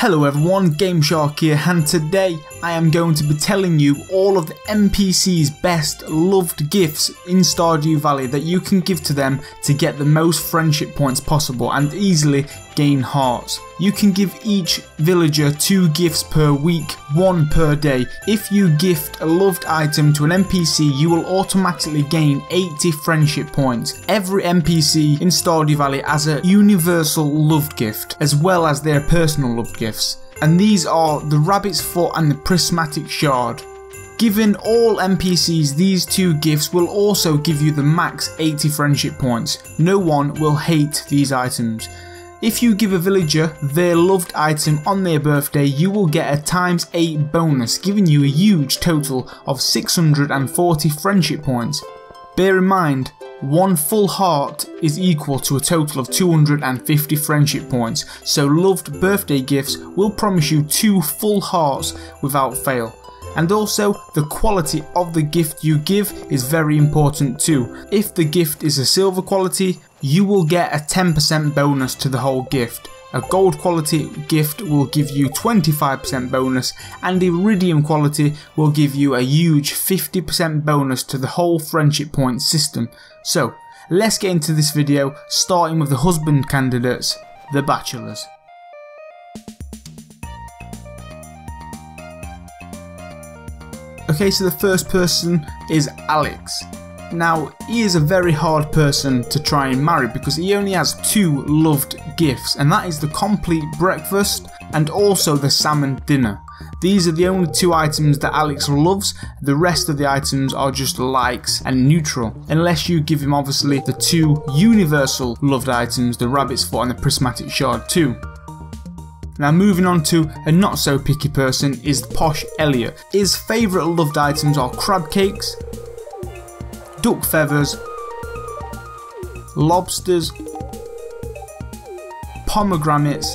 Hello everyone, GameShark here and today I am going to be telling you all of the NPC's best loved gifts in Stardew Valley that you can give to them to get the most friendship points possible and easily gain hearts. You can give each villager 2 gifts per week, 1 per day. If you gift a loved item to an NPC you will automatically gain 80 friendship points. Every NPC in Stardew Valley has a universal loved gift as well as their personal loved gifts and these are the Rabbit's Foot and the Prismatic Shard. Given all NPCs these two gifts will also give you the max 80 friendship points, no one will hate these items. If you give a villager their loved item on their birthday you will get a times 8 bonus giving you a huge total of 640 friendship points. Bear in mind one full heart is equal to a total of 250 friendship points, so loved birthday gifts will promise you two full hearts without fail. And also, the quality of the gift you give is very important too. If the gift is a silver quality, you will get a 10% bonus to the whole gift. A gold quality gift will give you 25% bonus and iridium quality will give you a huge 50% bonus to the whole friendship point system. So let's get into this video starting with the husband candidates, the bachelors. Okay so the first person is Alex. Now, he is a very hard person to try and marry because he only has two loved gifts, and that is the complete breakfast and also the salmon dinner. These are the only two items that Alex loves, the rest of the items are just likes and neutral, unless you give him obviously the two universal loved items, the rabbit's foot and the prismatic shard too. Now moving on to a not so picky person is Posh Elliott. His favourite loved items are crab cakes, duck feathers, lobsters, pomegranates,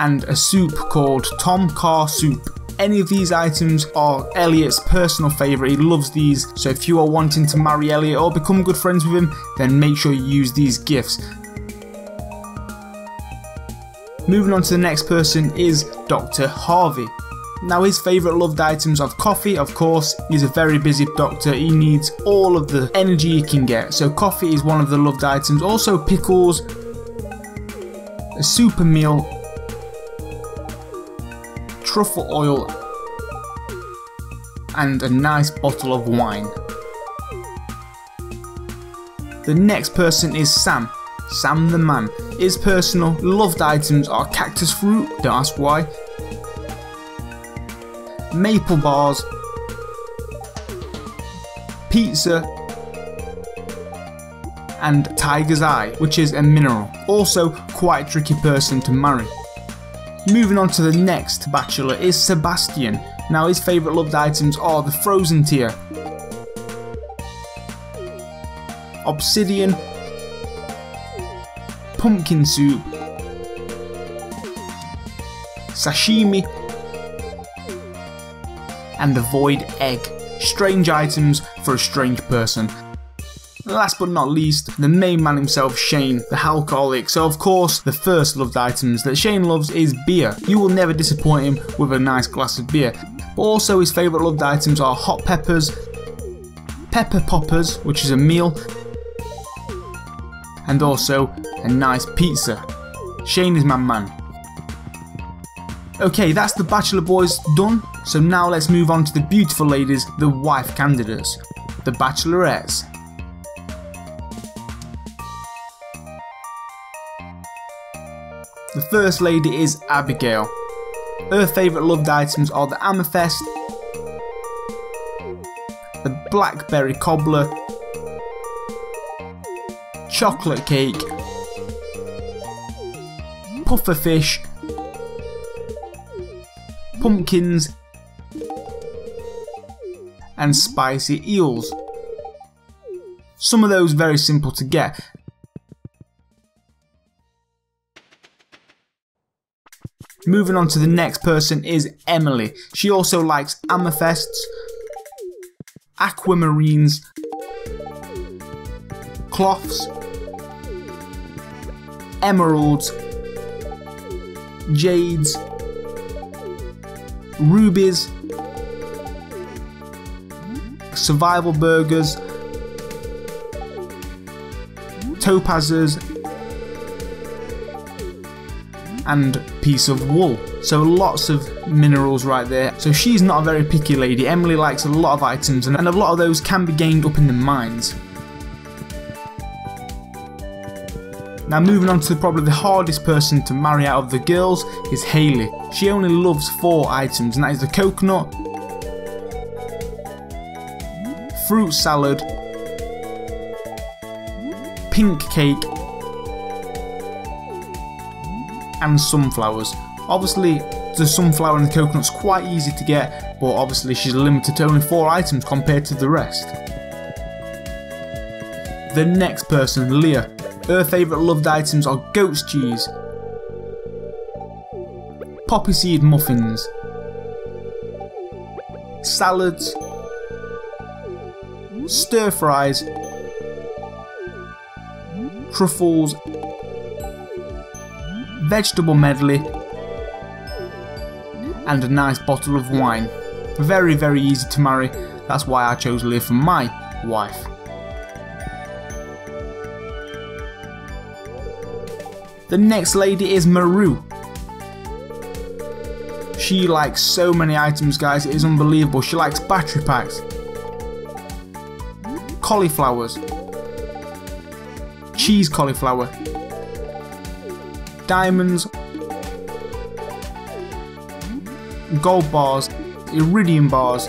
and a soup called Tom Kha soup. Any of these items are Elliott's personal favourite, he loves these, so if you are wanting to marry Elliott or become good friends with him, then make sure you use these gifts. Moving on to the next person is Dr. Harvey. Now his favourite loved items are coffee, of course, he's a very busy doctor, he needs all of the energy he can get, so coffee is one of the loved items, also pickles, a super meal, truffle oil, and a nice bottle of wine. The next person is Sam. Sam the man. His personal loved items are cactus fruit, don't ask why, maple bars, pizza, and tiger's eye, which is a mineral. Also quite a tricky person to marry. Moving on to the next bachelor is Sebastian. Now his favourite loved items are the frozen tear, obsidian, pumpkin soup, sashimi, and the void egg. Strange items for a strange person. Last but not least, the main man himself, Shane, the alcoholic. So of course, the first loved items that Shane loves is beer. You will never disappoint him with a nice glass of beer. But also his favourite loved items are hot peppers, pepper poppers, which is a meal, and also a nice pizza. Shane is my man. Okay, that's the Bachelor Boys done, so now let's move on to the beautiful ladies, the wife candidates, the Bachelorettes. The first lady is Abigail. Her favourite loved items are the amethyst, the blackberry cobbler, chocolate cake, pufferfish, pumpkins, and spicy eels. Some of those very simple to get. Moving on to the next person is Emily. She also likes amethysts, aquamarines, cloths, emeralds, jades, rubies, survival burgers, topazes, and piece of wool. So lots of minerals right there. So she's not a very picky lady. Emily likes a lot of items and a lot of those can be gained up in the mines. Now moving on to probably the hardest person to marry out of the girls is Haley. She only loves four items and that is the coconut, fruit salad, pink cake and sunflowers. Obviously the sunflower and the coconut's quite easy to get but obviously she's limited to only 4 items compared to the rest. The next person, Leah. Her favourite loved items are goat's cheese, poppy seed muffins, salads, stir fries, truffles, vegetable medley, and a nice bottle of wine. Very, very easy to marry. That's why I chose Leah for my wife. The next lady is Maru. She likes so many items guys, it is unbelievable. She likes battery packs, cauliflowers, cheese cauliflower, diamonds, gold bars, iridium bars,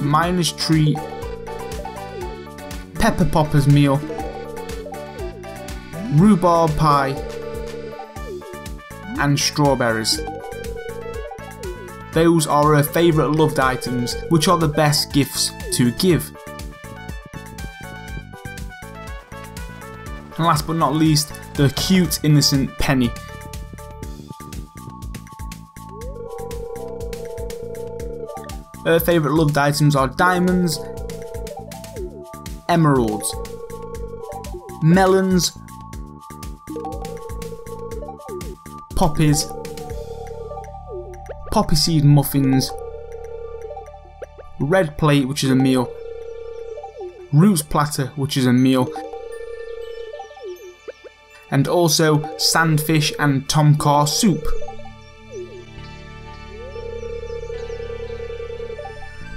miner's treat, pepper poppers meal, rhubarb pie, and strawberries. Those are her favourite loved items, which are the best gifts to give. And last but not least, the cute innocent Penny. Her favourite loved items are diamonds, emeralds, melons, poppies, poppy seed muffins, red plate which is a meal, roots platter which is a meal, and also sandfish and tom kha soup.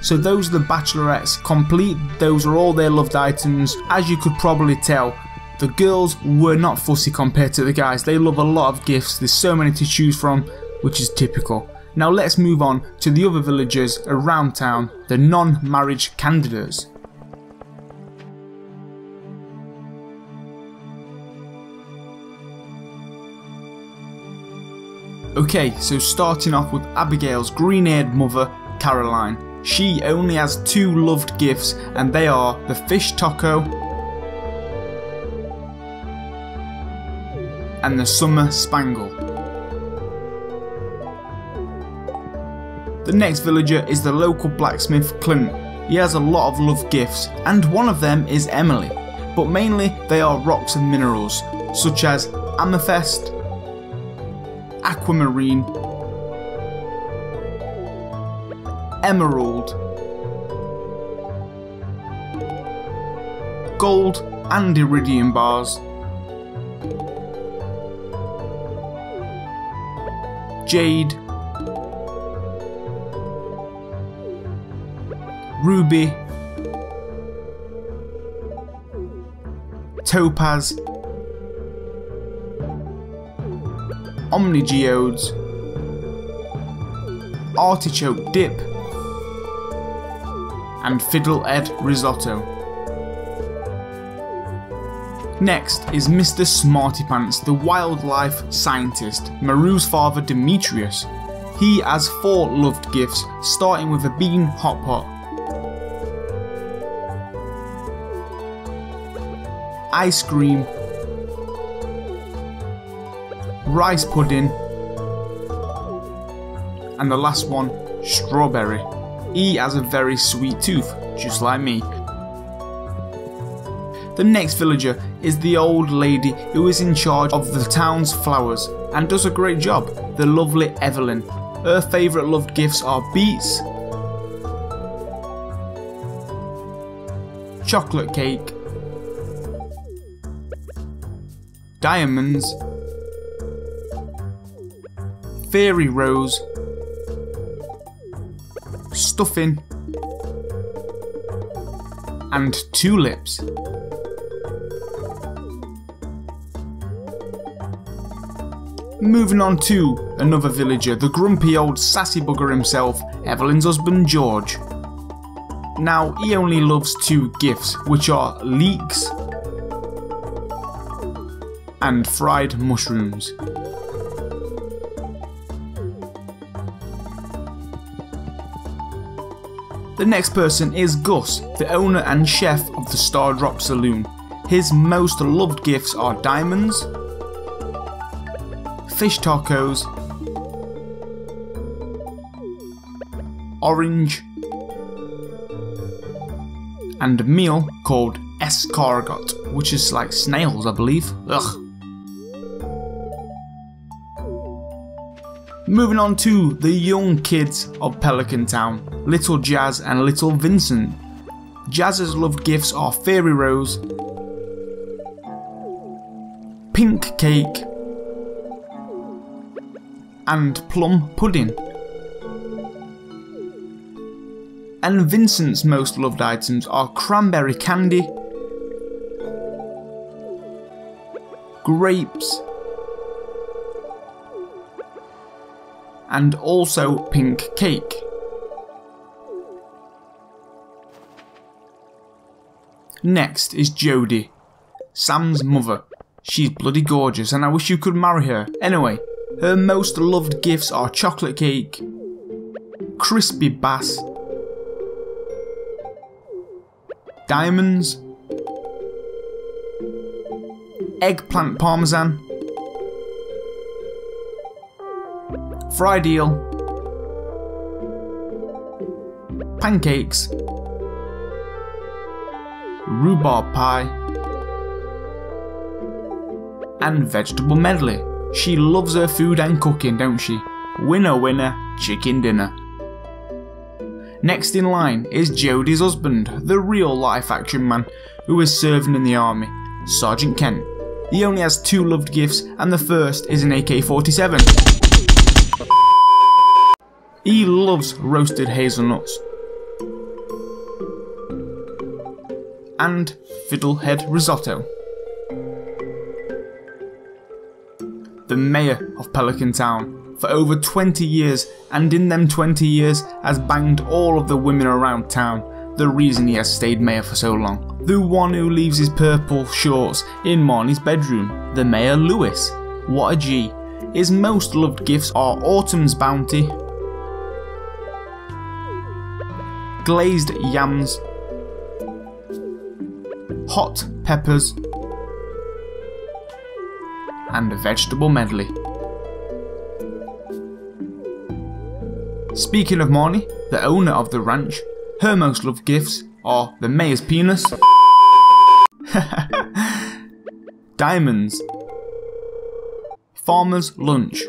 So those are the bachelorettes complete, those are all their loved items. As you could probably tell, the girls were not fussy compared to the guys, they love a lot of gifts, there's so many to choose from, which is typical. Now let's move on to the other villagers around town, the non-marriage candidates. Okay, so starting off with Abigail's green-haired mother, Caroline. She only has two loved gifts and they are the fish taco and the Summer Spangle. The next villager is the local blacksmith Clint. He has a lot of love gifts and one of them is Emily, but mainly they are rocks and minerals such as amethyst, aquamarine, emerald, gold and iridium bars, jade, ruby, topaz, omnigeodes, artichoke dip, and fiddlehead risotto. Next is Mr. Smarty Pants, the wildlife scientist, Maru's father Demetrius. He has four loved gifts, starting with a bean hot pot. Ice cream, rice pudding, and the last one, strawberry. He has a very sweet tooth, just like me. The next villager is the old lady who is in charge of the town's flowers and does a great job, the lovely Evelyn. Her favourite loved gifts are beets, chocolate cake, diamonds, fairy rose, stuffing, and tulips. Moving on to another villager, the grumpy old sassy bugger himself, Evelyn's husband George. Now, he only loves two gifts, which are leeks and fried mushrooms. The next person is Gus, the owner and chef of the Stardrop Saloon. His most loved gifts are diamonds, fish tacos, orange, and a meal called escargot, which is like snails, I believe. Ugh. Moving on to the young kids of Pelican Town, Little Jas and Little Vincent. Jas's loved gifts are Fairy Rose, Pink Cake, and Plum Pudding. And Vincent's most loved items are cranberry candy, grapes, and also pink cake. Next is Jodi, Sam's mother. She's bloody gorgeous and I wish you could marry her. Anyway, her most loved gifts are chocolate cake, crispy bass, diamonds, eggplant parmesan, fried eel, pancakes, rhubarb pie, and vegetable medley. She loves her food and cooking, don't she? Winner, winner, chicken dinner. Next in line is Jodi's husband, the real life action man, who is serving in the army, Sergeant Kent. He only has two loved gifts, and the first is an AK 47. He loves roasted hazelnuts. And fiddlehead risotto. The mayor of Pelican Town for over 20 years and in them 20 years has banged all of the women around town, the reason he has stayed mayor for so long. The one who leaves his purple shorts in Marnie's bedroom, the Mayor Lewis. What a G. His most loved gifts are Autumn's Bounty, glazed yams, hot peppers, and a vegetable medley. Speaking of Marnie, the owner of the ranch, her most loved gifts are the mayor's penis, diamonds, farmer's lunch,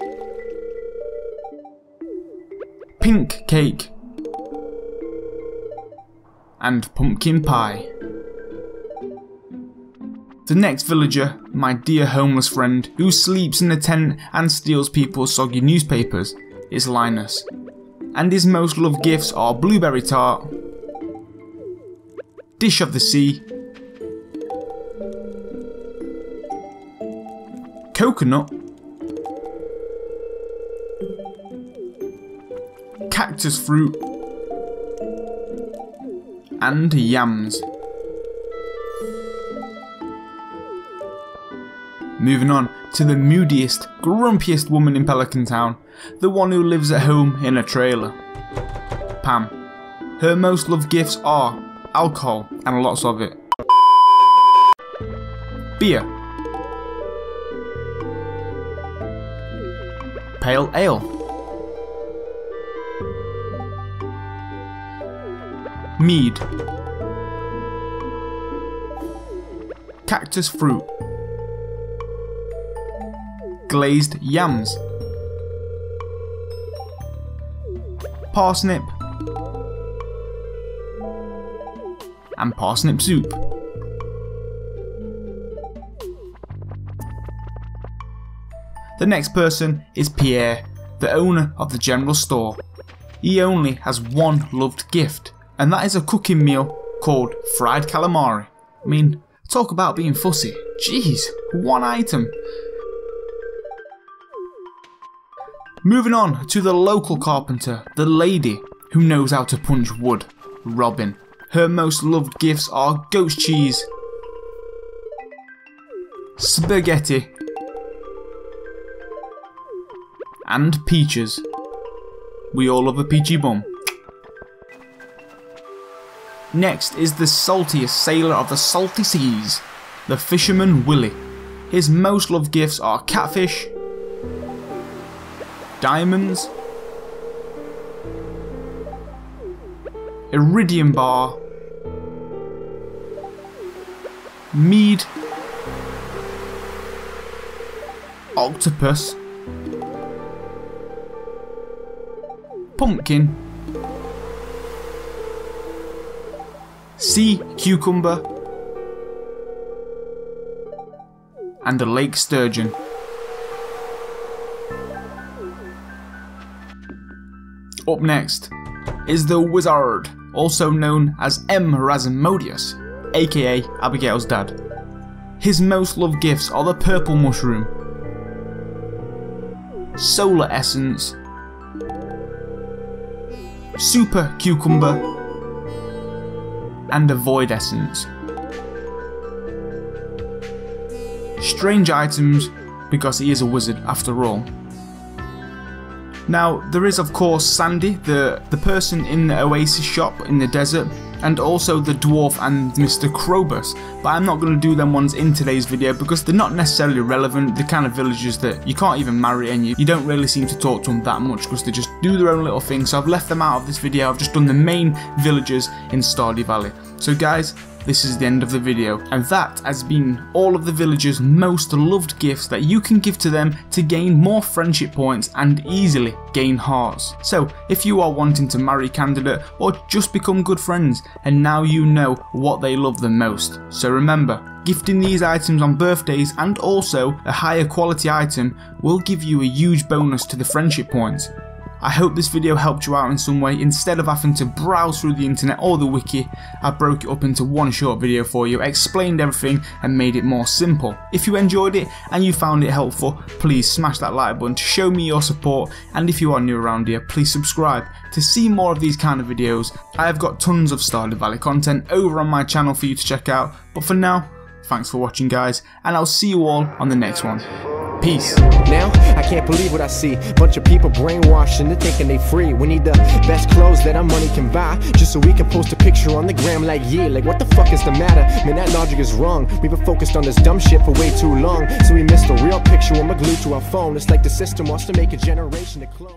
pink cake, and pumpkin pie. The next villager, my dear homeless friend, who sleeps in a tent and steals people's soggy newspapers, is Linus. And his most loved gifts are blueberry tart, dish of the sea, coconut, cactus fruit, and yams. Moving on to the moodiest, grumpiest woman in Pelican Town, the one who lives at home in a trailer. Pam. Her most loved gifts are alcohol and lots of it. Beer. Pale ale. Mead. cactus fruit, glazed yams, parsnip, and parsnip soup. The next person is Pierre, the owner of the general store. He only has one loved gift, and that is a cooking meal called fried calamari. I mean, talk about being fussy. Jeez, one item. Moving on to the local carpenter, the lady who knows how to punch wood, Robin. Her most loved gifts are goat cheese, spaghetti, and peaches. We all love a peachy bum. Next is the saltiest sailor of the salty seas, the fisherman Willy. His most loved gifts are catfish, diamonds, iridium bar, mead, octopus, pumpkin, sea cucumber, and a lake sturgeon. Up next is the Wizard, also known as M. Rasmodius, aka Abigail's dad. His most loved gifts are the purple mushroom, solar essence, super cucumber, and a void essence. Strange items because he is a wizard after all. Now, there is of course Sandy, the, the person in the Oasis shop in the desert, and also the dwarf and Mr. Krobus, but I'm not going to do them ones in today's video because they're not necessarily relevant, the kind of villagers that you can't even marry and you, you don't really seem to talk to them that much because they just do their own little thing, so I've left them out of this video, I've just done the main villagers in Stardew Valley. So guys, this is the end of the video, and that has been all of the villagers' most loved gifts that you can give to them to gain more friendship points and easily gain hearts. So, if you are wanting to marry candidate or just become good friends, and now you know what they love the most. So remember, Gifting these items on birthdays and also a higher quality item will give you a huge bonus to the friendship points. I hope this video helped you out in some way. Instead of having to browse through the internet or the wiki, I broke it up into one short video for you, explained everything and made it more simple. If you enjoyed it and you found it helpful, please smash that like button to show me your support and if you are new around here, please subscribe to see more of these kind of videos. I have got tons of Stardew Valley content over on my channel for you to check out, but for now, thanks for watching guys, and I'll see you all on the next one. Peace. Now, I can't believe what I see. Bunch of people brainwashed into thinking they free. We need the best clothes that our money can buy. Just so we can post a picture on the gram like, yeah, like what the fuck is the matter? Man, that logic is wrong. We've been focused on this dumb shit for way too long. So we missed the real picture when we're glued to our phone. It's like the system wants to make a generation to clone.